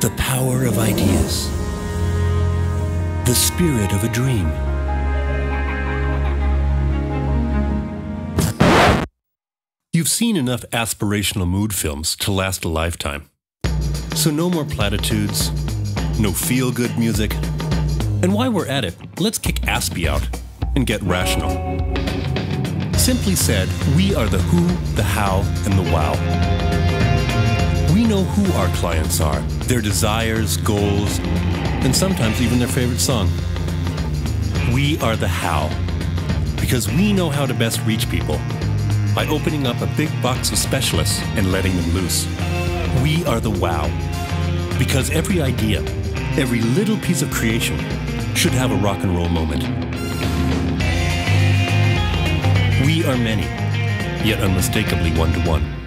The power of ideas. The spirit of a dream. You've seen enough aspirational mood films to last a lifetime. So no more platitudes, no feel good music. And while we're at it, let's kick Aspie out and get rational. Simply said, we are the who, the how, and the wow. Know who our clients are, their desires, goals, and sometimes even their favorite song. We are the how, because we know how to best reach people by opening up a big box of specialists and letting them loose. We are the wow, because every idea, every little piece of creation should have a rock and roll moment. We are many, yet unmistakably one to one.